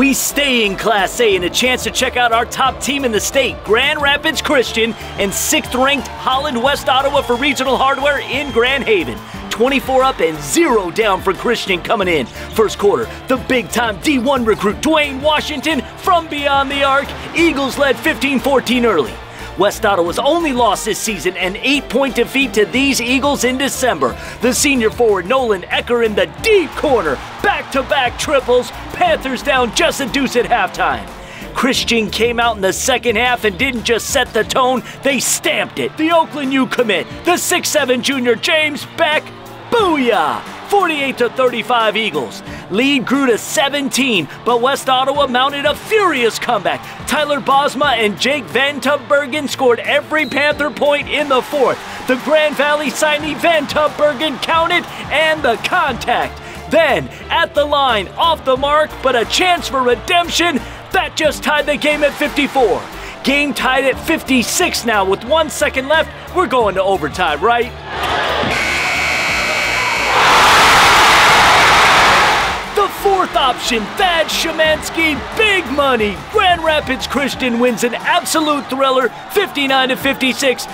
We stay in Class A and a chance to check out our top team in the state, Grand Rapids Christian, and sixth ranked Holland West Ottawa for regional hardware in Grand Haven. 24 up and 0 down for Christian coming in. First quarter, the big time D1 recruit Duane Washington from beyond the arc. Eagles led 15 14 early. West Ottawa's only loss this season, an eight point defeat to these Eagles in December. The senior forward Nolan Ecker in the deep corner, back to back triples. Panthers down just a deuce at halftime. Christian came out in the second half and didn't just set the tone, they stamped it. The Oakland U commit, the 6'7 junior James Beck, booyah! 48 to 35 Eagles. Lead grew to 17, but West Ottawa mounted a furious comeback. Tyler Bosma and Jake Van Tubbergen scored every Panther point in the fourth. The Grand Valley signee Van Tubbergen counted and the contact. Then, at the line, off the mark, but a chance for redemption, that just tied the game at 54. Game tied at 56 now with one second left. We're going to overtime, right? Option, Thad Shemansky, big money. Grand Rapids Christian wins an absolute thriller, 59 to 56.